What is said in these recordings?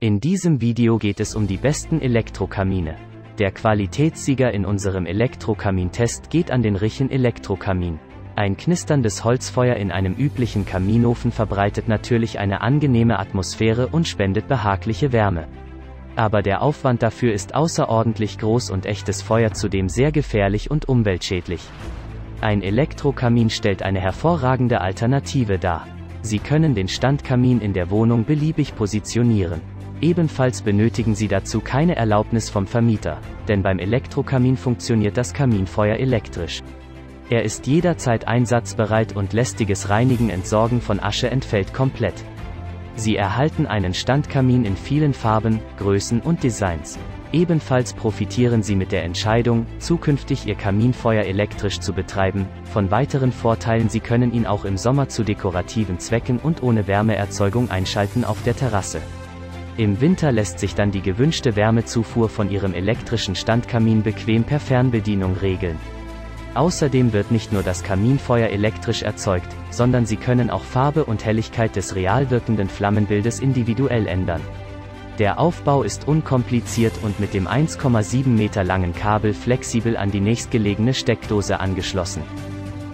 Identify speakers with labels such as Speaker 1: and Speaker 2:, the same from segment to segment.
Speaker 1: In diesem Video geht es um die besten Elektrokamine. Der Qualitätssieger in unserem Elektrokamintest geht an den Richen Elektrokamin. Ein knisterndes Holzfeuer in einem üblichen Kaminofen verbreitet natürlich eine angenehme Atmosphäre und spendet behagliche Wärme. Aber der Aufwand dafür ist außerordentlich groß und echtes Feuer zudem sehr gefährlich und umweltschädlich. Ein Elektrokamin stellt eine hervorragende Alternative dar. Sie können den Standkamin in der Wohnung beliebig positionieren. Ebenfalls benötigen Sie dazu keine Erlaubnis vom Vermieter, denn beim Elektrokamin funktioniert das Kaminfeuer elektrisch. Er ist jederzeit einsatzbereit und lästiges Reinigen Entsorgen von Asche entfällt komplett. Sie erhalten einen Standkamin in vielen Farben, Größen und Designs. Ebenfalls profitieren Sie mit der Entscheidung, zukünftig Ihr Kaminfeuer elektrisch zu betreiben, von weiteren Vorteilen Sie können ihn auch im Sommer zu dekorativen Zwecken und ohne Wärmeerzeugung einschalten auf der Terrasse. Im Winter lässt sich dann die gewünschte Wärmezufuhr von Ihrem elektrischen Standkamin bequem per Fernbedienung regeln. Außerdem wird nicht nur das Kaminfeuer elektrisch erzeugt, sondern Sie können auch Farbe und Helligkeit des real wirkenden Flammenbildes individuell ändern. Der Aufbau ist unkompliziert und mit dem 1,7 Meter langen Kabel flexibel an die nächstgelegene Steckdose angeschlossen.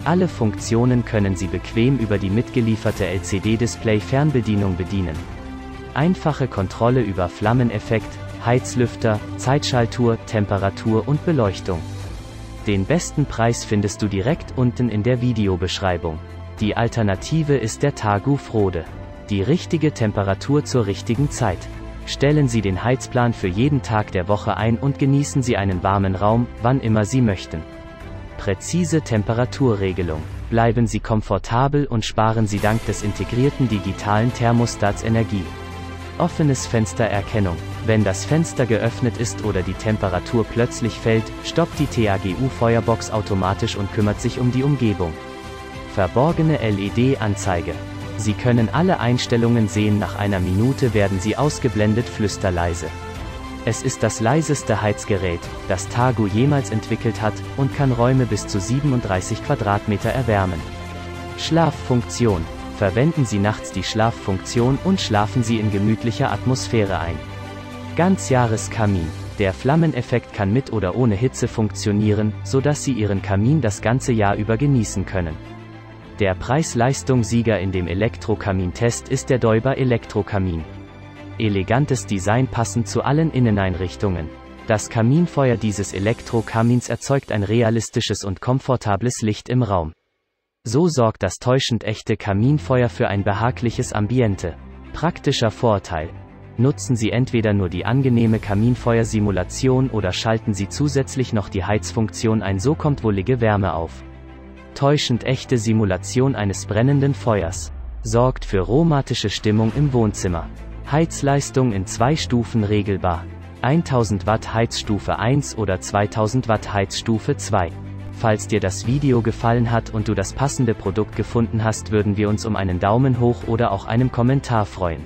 Speaker 1: Alle Funktionen können Sie bequem über die mitgelieferte LCD-Display-Fernbedienung bedienen. Einfache Kontrolle über Flammeneffekt, Heizlüfter, Zeitschaltuhr, Temperatur und Beleuchtung. Den besten Preis findest du direkt unten in der Videobeschreibung. Die Alternative ist der Tagu Frode. Die richtige Temperatur zur richtigen Zeit. Stellen Sie den Heizplan für jeden Tag der Woche ein und genießen Sie einen warmen Raum, wann immer Sie möchten. Präzise Temperaturregelung. Bleiben Sie komfortabel und sparen Sie dank des integrierten digitalen Thermostats Energie. Offenes Fenstererkennung. Wenn das Fenster geöffnet ist oder die Temperatur plötzlich fällt, stoppt die TAGU-Feuerbox automatisch und kümmert sich um die Umgebung. Verborgene LED-Anzeige. Sie können alle Einstellungen sehen, nach einer Minute werden sie ausgeblendet flüsterleise. Es ist das leiseste Heizgerät, das Tagu jemals entwickelt hat, und kann Räume bis zu 37 Quadratmeter erwärmen. Schlaffunktion. Verwenden Sie nachts die Schlaffunktion und schlafen Sie in gemütlicher Atmosphäre ein. Ganzjahreskamin. Der Flammeneffekt kann mit oder ohne Hitze funktionieren, sodass Sie Ihren Kamin das ganze Jahr über genießen können. Der Preis-Leistung-Sieger in dem Elektrokamin-Test ist der Däuber Elektrokamin. Elegantes Design passend zu allen Inneneinrichtungen. Das Kaminfeuer dieses Elektrokamins erzeugt ein realistisches und komfortables Licht im Raum. So sorgt das täuschend echte Kaminfeuer für ein behagliches Ambiente. Praktischer Vorteil. Nutzen Sie entweder nur die angenehme Kaminfeuersimulation oder schalten Sie zusätzlich noch die Heizfunktion ein, so kommt wohlige Wärme auf täuschend echte Simulation eines brennenden Feuers. Sorgt für romantische Stimmung im Wohnzimmer. Heizleistung in zwei Stufen regelbar. 1000 Watt Heizstufe 1 oder 2000 Watt Heizstufe 2. Falls dir das Video gefallen hat und du das passende Produkt gefunden hast, würden wir uns um einen Daumen hoch oder auch einem Kommentar freuen.